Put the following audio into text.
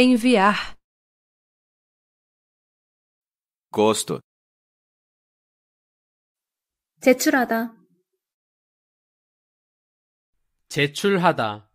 enviar, gosto, 제출하다, 제출하다,